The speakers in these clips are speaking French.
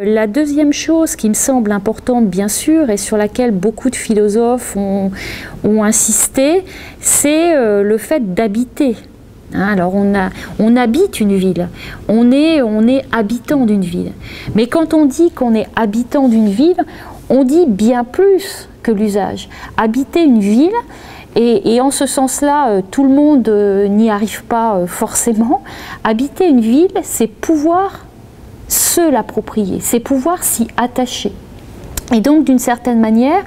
La deuxième chose qui me semble importante, bien sûr, et sur laquelle beaucoup de philosophes ont, insisté, c'est euh, le fait d'habiter. Hein, alors on, habite une ville, on est, habitant d'une ville. Mais quand on dit qu'on est habitant d'une ville, on dit bien plus que l'usage. Habiter une ville, et, en ce sens-là, euh, tout le monde euh, n'y arrive pas euh, forcément. Habiter une ville, c'est pouvoir l'approprier, c'est pouvoir s'y attacher. Et donc, d'une certaine manière,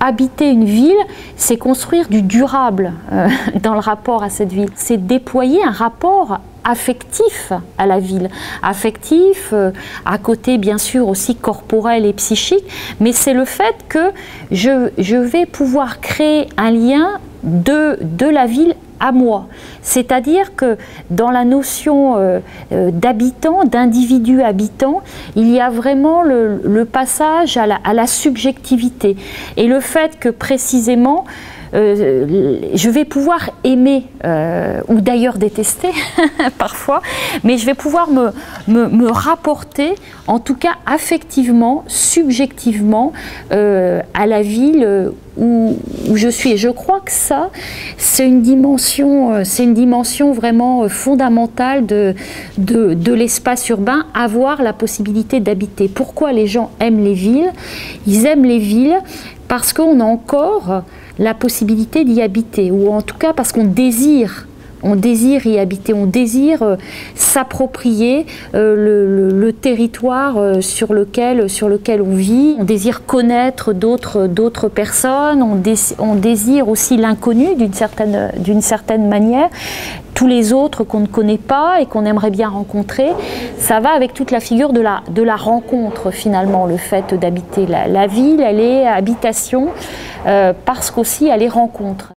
habiter une ville, c'est construire du durable dans le rapport à cette ville. C'est déployer un rapport affectif à la ville, affectif, euh, à côté bien sûr aussi corporel et psychique, mais c'est le fait que je, vais pouvoir créer un lien de la ville à moi. C'est-à-dire que dans la notion euh, euh, d'habitant, d'individu habitant, il y a vraiment le, passage à la, subjectivité. Et le fait que précisément euh, je vais pouvoir aimer, euh, ou d'ailleurs détester parfois, mais je vais pouvoir me, me, rapporter, en tout cas affectivement, subjectivement, euh, à la ville où, je suis. Et je crois que ça, c'est une dimension, c'est une dimension vraiment fondamentale de, de l'espace urbain, avoir la possibilité d'habiter. Pourquoi les gens aiment les villes? Ils aiment les villes parce qu'on a encore la possibilité d'y habiter, ou en tout cas parce qu'on désire on désire y habiter, on désire euh, s'approprier euh, le, territoire euh, sur lequel, sur lequel on vit, on désire connaître d'autres, personnes, on, désire aussi l'inconnu d'une certaine, certaine manière, tous les autres qu'on ne connaît pas et qu'on aimerait bien rencontrer. Ça va avec toute la figure de la, de la rencontre finalement, le fait d'habiter la, ville, elle est habitation parce qu'aussi elle est rencontre.